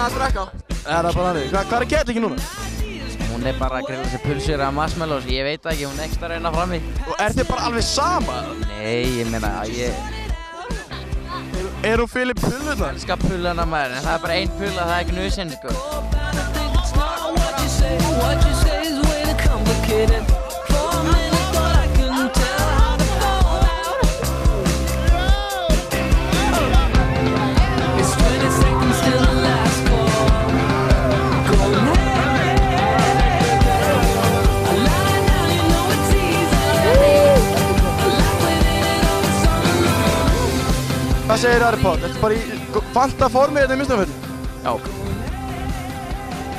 Er það bara hannig? Hva, hvað er kettlingin núna? Hún er bara að grilla sér pulsur af marshmallows, ég veit ekki, hún er ekstra að reyna frammi. Og er þið bara alveg sama? Nei, ég meina, ég Er hún fyrir pullunar? elska pullana maður, en það er bara ein pulla, það er ekki nusinn, sko. Hvað segir Ari Páll? Þetta er bara í fanta formi hérna í misnaföldu? Já.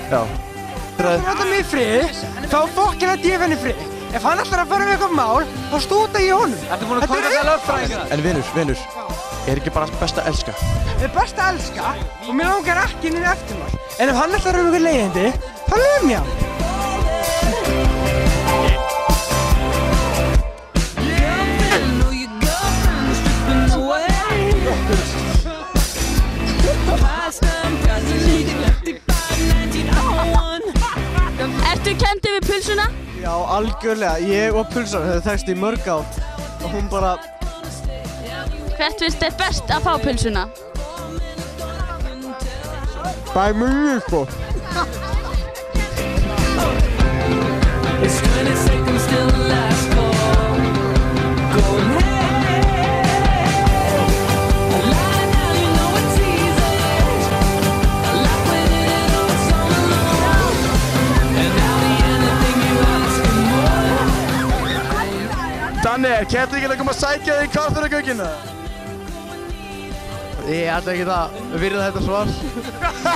Já. Það láta mig í frið, þá fokkin að ég henni frið. Ef hann ætlar að fara með eitthvað mál, þá stúta ég honum. Ertu búin að kontakta lögfræðinga? En vinnur, vinnur, er ekki bara best að elska? Það er best að elska og mér langar ekki inn í eftirmál. En ef hann ætlar að vera með eitthvað leiðindi, þá lögum ég hann. Já, algjörlega. Ég og Pulsar hefur þekst í mörg ár og hún bara... Hvert finnst þér best að fá pulsuna? Bæ mjög, sko. Kettlingin að koma að sækja þig í karþuragöngina? Ég ætla ekki að virða þetta svar.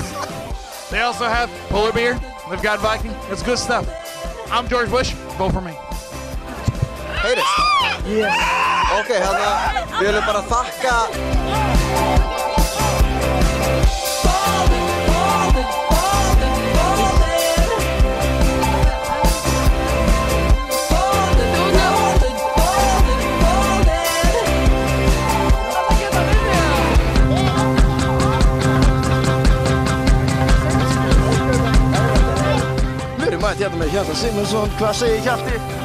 They also have polar beer. They've got Viking. It's good stuff. I'm George Bush. Vote for me. Heyrist? Yes. Ok, hérna, við viljum bara þakka Við erum mætt hérna með Hjalta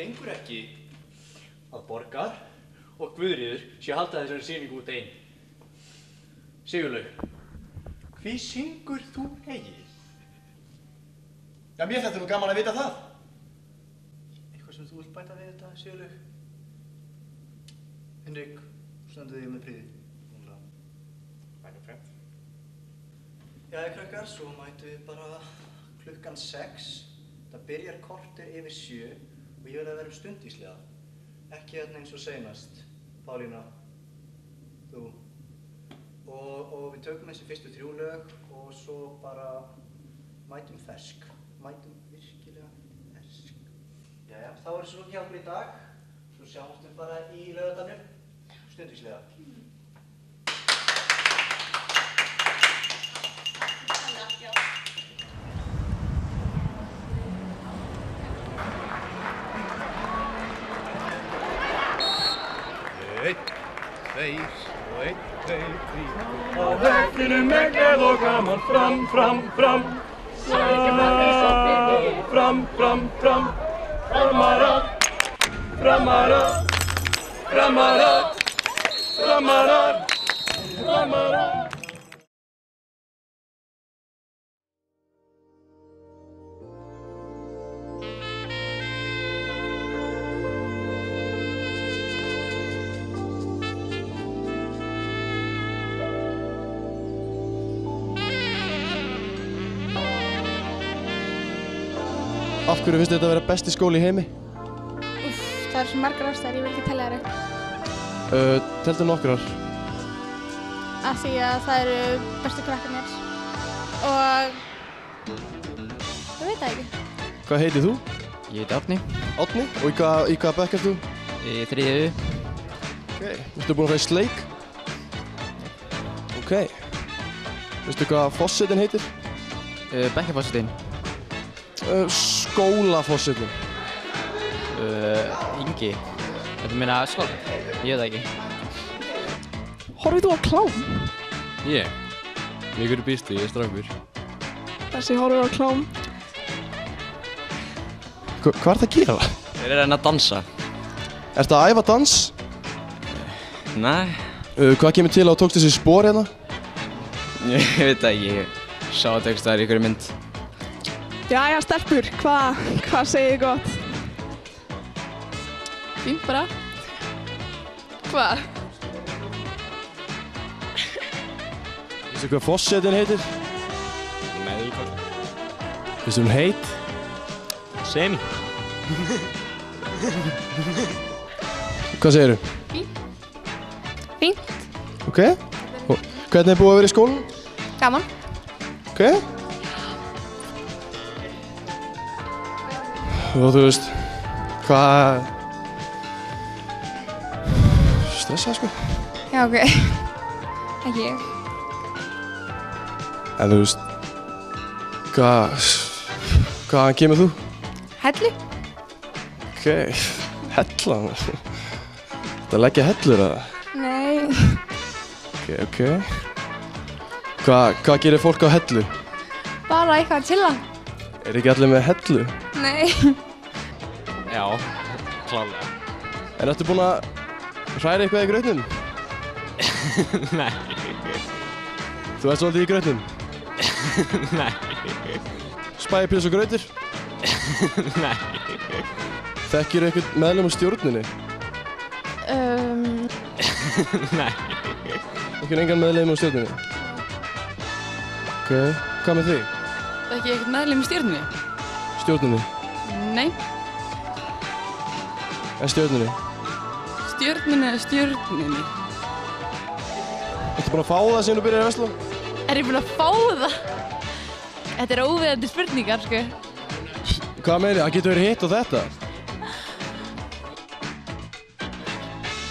gengur ekki að Borgar og Guðriður sé að halda þessari sýningu út einn. Sigurlaug, hví syngur þú eigið? Já, mér þetta nú gaman að vita það. Eitthvað sem þú vilt bæta við þetta, Sigurlaug? Henrik, standuð þig með príði. Bæta fremd. Jæja, krakkar, svo mætu við bara klukkan 6. Það byrjar kortir yfir 7 og ég verði að vera stund í sliða. Ekki hérna eins og seinast. Pálína, þú. Og, og við tökum þessi fyrstu þrjú lög og svo bara mætum fersk. Mætum virkilega fersk. Jæja, þá er svo hjá okkur í dag. Svo sjáumst við bara í lögadannum. Stundvíslega. Einn, tveir, og einn, tveir, þrír. Á vekkinum er gleð og gaman fram, fram, fram. Fram, fram, fram. Framara, framara, framara, framara, framara. Af hverju finnst þetta að vera besti skóli í heimi? Úff, það eru svo margar ástæður, ég vil ekki tellja þær upp. Uh, teltu nokkrar. Af því að það eru bestu krakkarnir. Og... Ég veit það ekki. Hvað heitir þú? Ég heiti Átni. Átni? Og í hvað, hvað bekk ert þú? Í þriðju. Ok. Vistu búin að fara í sleik? Ok. Veistu hvað fossetin heitir? Uh, Bekkjafossetinn. Uh, skólafossetin. Uh, Ingi. Þetta meina skóla? Ég veit það ekki. Horfið þú á klám? Ég? Við hverju býstu, ég er strákur. Þessi horfið á klám. Hva, hvað er það að gera? Þeir eru að reyna að dansa. Ertu að æfa dans? Nei. Uh, hvað kemur til að þú tókst þessi spór hérna? Ég veit það ekki, ég sá þetta staðar í ykkur mynd. Jæja, stelpur, hvað hva segið þið gott? Fínt bara. Hvað? Veistu hvað fossetin heitir? Meðlkort. Veistu hún heit? Semi. Hvað segirðu? Fínt. Fínt. Ok. Og hvernig er búið að vera í skólanum? Gaman. Ok. Og þú veist, hvað... Stressað sko. Já, ok. ekki ég. En þú veist, hvað... Hvaðan kemur þú? Hellu? Ok, hellan. Það leggja hellur það? Nei. Ok, ok. Hvað, hvað gerir fólk á hellu? Bara eitthvað að chilla. Er ekki allir með hellu? Nei. Já, klálega. En ertu búinn að hræra eitthvað í grautnum? Nei. Þú ert svolítið í grautnum? Nei. Spæði og grautur? Nei. Þekkir eitthvað meðlum á stjórninni? Um, Nei. Ekki engan meðlum á stjórninni? Ok, hvað með er ekki eitthvað meðlum í stjórnunni? Nei. En stjórninni? Stjórnunni eða stjórnunni? Ertu búinn að fá það sem þú byrjar að vesla? Er ég búinn að fá það? Þetta er óviðandi spurningar, sko. Hvað meiri? Það getur verið hitt og þetta.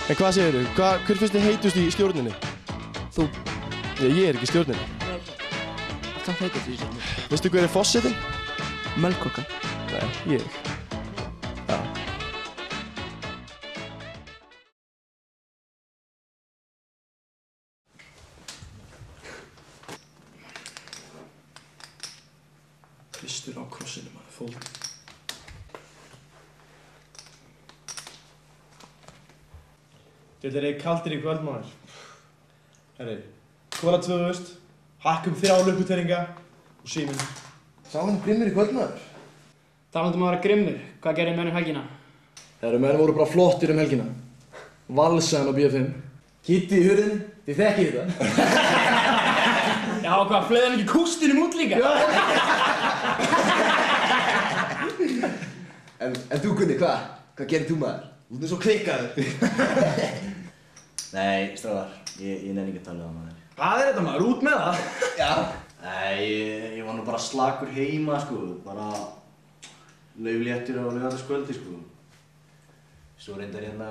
En hvað segir þú? Hver finnst þið heitust í stjórninni? Þú? Ég, ég er ekki í stjórninni. Hvað heitir þú sem? Veistu hver er fossetin? Melkorka. Nei, ég. Já. Kristur á krossinu maður, fólk. Þetta er kaldir í kvöld maður. Herri, kóla 2000, hakkum þrjá lukkuteringa og síminn. Sáðan grimmir í kvöld maður. Talandum að vera grimmur, hvað gerir menn um helgina? Þeirra menn voru bara flottir um helgina. Valsan á BFM. Kitti í hurðinni, þið þekkið þetta. Já, hvað, flöðum ekki kústinum út líka? En, en þú Gunni, hvað? Hvað gerir þú maður? Þú ert svo klikkaður. Nei, stráðar, ég, ég nenni ekki að tala um það maður. Hvað er þetta maður? Út með það? Já. Nei, ég, ég var nú bara slakur heima, sko. Bara laufléttur á lögataskvöldi, sko. Svo reyndar hérna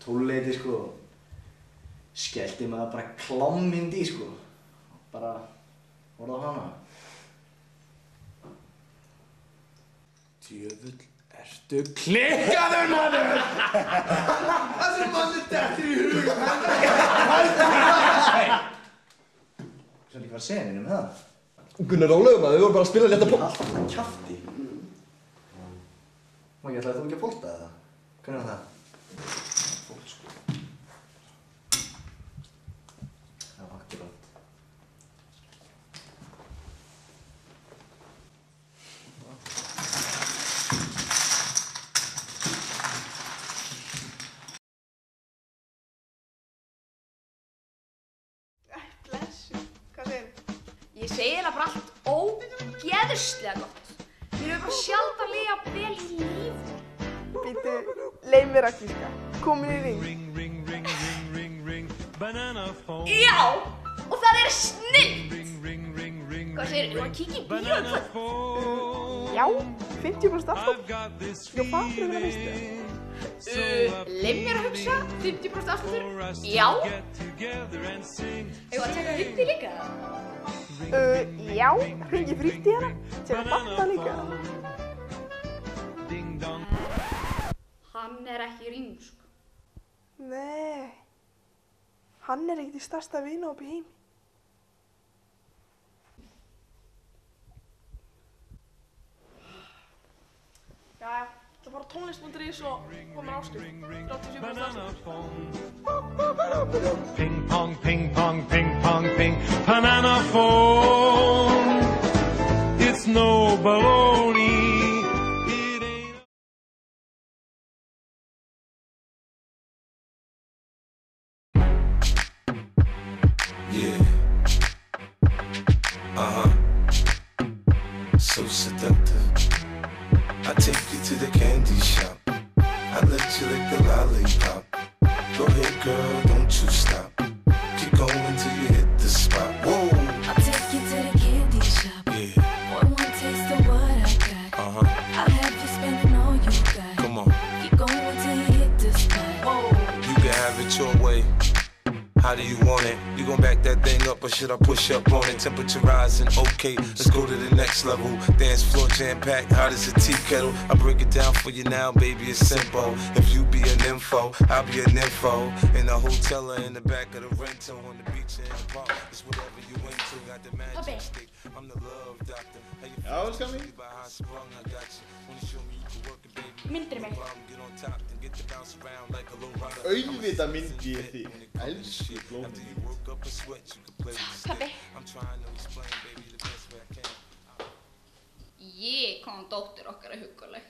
tólleiti, sko. Skellti maður bara klámynd í, sko. Bara horfði á hana. Djöfull, ertu klikkaður maður! Þessi manni dettur í huga. Var mér um það. Gunnar Rólega maður, við vorum bara að spila létta pop. Alltaf kjafti. Má ég ætlaði þú ekki að fólta það? Hvernig var það? Fólt sko. Það var akkurat. Blessu, hvað segir þú? Ég segi það bara allt ógeðslega gott. Mér hefur sjaldan liða vel í líf. Býtu, leið mér að kíska. Komin í ring. Já, og það er snill. Hvað segir þú? Að kíkja í bíó í kvöld. Já, 50% afslátt. Já, það er það veistu. Uh, leið mér að hugsa, 50% aftur. Já. Hefur að taka hundi líka? Uh, já, hringi frítt í hana. Tjekka batta líka. Hann er ekki ringsk. Nei. Hann er ekkert í stærsta vinahópi heim. tónlist.is og komur áskrift. 37% Ping pong, ping pong, ping pong, ping. Banana phone. It's no baloney. Yeah. How do you want it? You gon' back that thing up or should I push up on it? Temperature rising, okay, let's go to the next level. Dance floor jam packed, hot as a tea kettle. I break it down for you now, baby, it's simple. If you be an info, I'll be an info. In the hotel or in the back of the rental, on the beach in the park, it's whatever you into. Got the magic stick, I'm the love doctor. How you Já, mín. By how I sprung, I got you. Wanna show me you can work it, baby. Myndir mig. Get on top, then get to bounce around like a low rider. Auðvitað myndi ég þig. Elsku blómið þig. Pabbi. I'm trying to explain, baby, the best way I can. Ég kom dóttir okkar er hugguleg.